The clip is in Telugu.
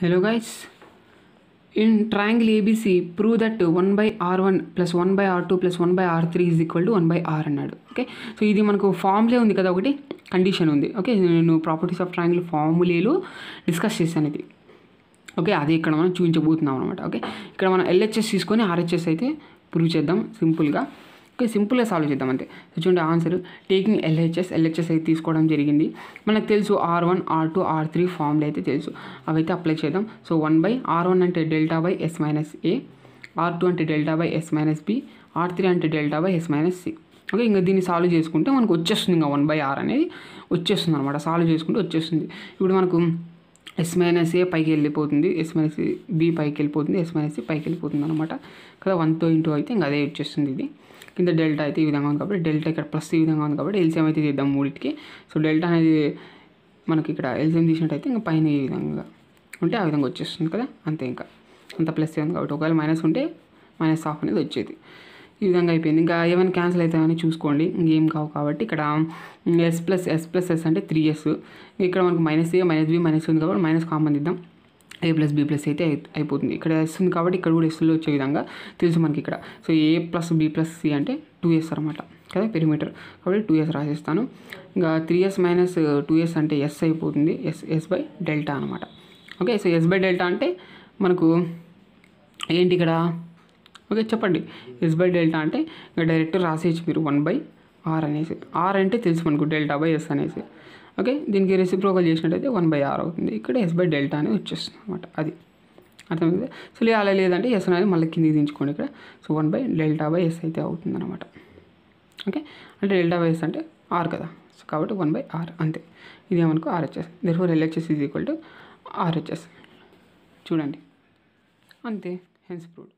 Hello guys. In triangle ABC, prove that 1 by R1 plus 1 by R2 plus 1 by R3 is equal to 1 by R అన్నాడు. ఓకే సో ఇది మనకు ఫార్ములే ఉంది కదా ఒకటి కండిషన్ ఉంది. ఓకే నేను ప్రాపర్టీస్ ఆఫ్ ట్రయాంగిల్ ఫార్ములేలో డిస్కస్ చేశాను ఇది. ఓకే అది ఇక్కడ మనం చూపించబోతున్నాం అనమాట ఓకే ఇక్కడ మనం ఎల్హెచ్ఎస్ తీసుకొని ఆర్హెచ్ఎస్ అయితే ప్రూవ్ చేద్దాం సింపుల్గా ఓకే సింపుల్గా సాల్వ్ చేద్దాం అంతే. చూడండి ఆన్సర్ టేకింగ్ ఎల్హెచ్ఎస్ ఎల్హెచ్ఎస్ అయితే తీసుకోవడం జరిగింది. మనకు తెలుసు R one R two R three ఫామ్లు అయితే తెలుసు. అవైతే అప్లై చేద్దాం. So one by R one అంటే delta by S minus A R two అంటే delta by S minus B R three అంటే delta by S minus C. Okay ఇంకా దీన్ని సాల్వ్ చేసుకుంటే మనకు వచ్చేస్తుంది ఇంకా వన్ బై ఆర్ అనేది వచ్చేస్తుంది అనమాట సాల్వ్ చేసుకుంటే వచ్చేస్తుంది. ఇప్పుడు మనకు ఎస్ మైనస్ ఏ పైకి వెళ్ళిపోతుంది ఎస్ మైనస్ బి పైకి వెళ్ళిపోతుంది ఎస్ మైనస్ పైకి వెళ్ళిపోతుంది అనమాట కదా వన్తో ఇంటూ అయితే ఇంకా అదే వచ్చేస్తుంది ఇది. కింద డెల్టా అయితే ఈ విధంగా ఉంది కాబట్టి డెల్టా ఇక్కడ ప్లస్ ఈ విధంగా ఉంది కాబట్టి ఎల్సిఎం అయితే తీద్దాం మూడింటికి. సో డెల్టా అనేది మనకి ఇక్కడ ఎల్సిఎం తీసినట్టయితే ఇంకా పైన ఈ విధంగా ఉంటే ఆ విధంగా వచ్చేస్తుంది కదా అంతే ఇంకా. అంత ప్లస్ ఉంది కాబట్టి ఒకవేళ మైనస్ ఉంటే మైనస్ హాఫ్ అనేది వచ్చేది. ఈ విధంగా అయిపోయింది. ఇంకా ఏమైనా క్యాన్సిల్ అవుతాయని చూసుకోండి. ఇంకేం కావు కాబట్టి ఇక్కడ S plus S plus S అంటే త్రీ ఎస్ ఇక్కడ మనకు minus A minus B minus ఉంది కాబట్టి మైనస్ కామన్ ఇద్దాం ఏ ప్లస్ బి ప్లస్ అయితే అయిపోతుంది. ఇక్కడ ఎస్ ఉంది కాబట్టి ఇక్కడ కూడా ఎస్లో వచ్చే విధంగా తెలుసు మనకి ఇక్కడ. So A plus B plus C అంటే టూ ఎస్ అనమాట కదా పెరిమీటర్ కాబట్టి టూ ఎస్ రాసేస్తాను. ఇంకా three S minus two S అంటే ఎస్ అయిపోతుంది. ఎస్ ఎస్ బై డెల్టా అనమాట okay so S by delta అంటే మనకు ఏంటి ఇక్కడ? ఓకే చెప్పండి. ఎస్ బై డెల్టా అంటే ఇంకా డైరెక్ట్ రాసేయచ్చు మీరు వన్ బై ఆర్ అనేసి. ఆర్ అంటే తెలుసు మనకు డెల్టా బై ఎస్ అనేసి. ఓకే దీనికి రెసిప్రోకల్ చేసినట్టయితే వన్ బై ఆర్ అవుతుంది. ఇక్కడ ఎస్ బై డెల్టా అనేది వచ్చేస్తుంది అనమాట అది. అర్థమైంది? సో లే అలా లేదంటే ఎస్ అనేది మళ్ళీ కిందికి దించుకోండి ఇక్కడ. So one by delta by S అయితే అవుతుంది అనమాట ఓకే అంటే డెల్టా బై ఎస్ అంటే ఆర్ కదా. సో కాబట్టి వన్ బై ఆర్ అంతే. ఇదేమనుకో RHS therefore LHS is equal to RHS చూడండి. అంతే హెన్స్ ప్రూవ్డ్